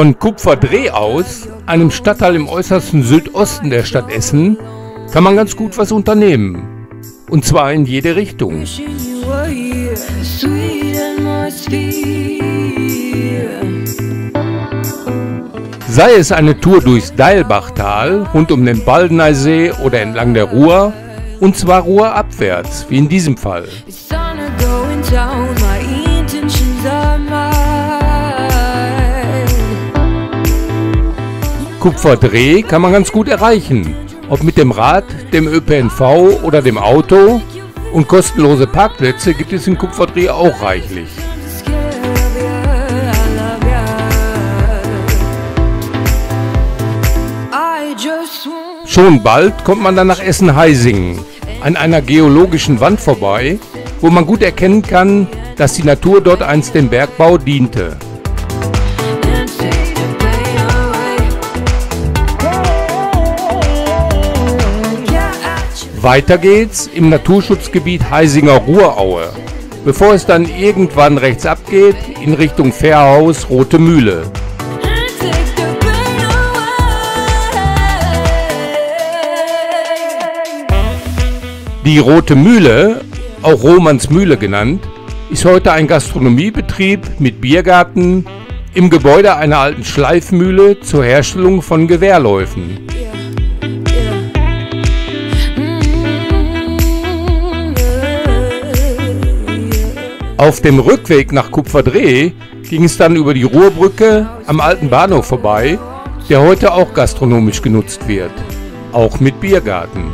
Von Kupferdreh aus, einem Stadtteil im äußersten Südosten der Stadt Essen, kann man ganz gut was unternehmen. Und zwar in jede Richtung. Sei es eine Tour durchs Deilbachtal, rund um den Baldeneysee oder entlang der Ruhr, und zwar Ruhr abwärts, wie in diesem Fall. Kupferdreh kann man ganz gut erreichen, ob mit dem Rad, dem ÖPNV oder dem Auto. Und kostenlose Parkplätze gibt es in Kupferdreh auch reichlich. Schon bald kommt man dann nach Essen-Heisingen, an einer geologischen Wand vorbei, wo man gut erkennen kann, dass die Natur dort einst dem Bergbau diente. Weiter geht's im Naturschutzgebiet Heisinger Ruhraue, bevor es dann irgendwann rechts abgeht in Richtung Fährhaus Rote Mühle. Die Rote Mühle, auch Romans Mühle genannt, ist heute ein Gastronomiebetrieb mit Biergarten im Gebäude einer alten Schleifmühle zur Herstellung von Gewehrläufen. Auf dem Rückweg nach Kupferdreh ging es dann über die Ruhrbrücke am alten Bahnhof vorbei, der heute auch gastronomisch genutzt wird, auch mit Biergarten.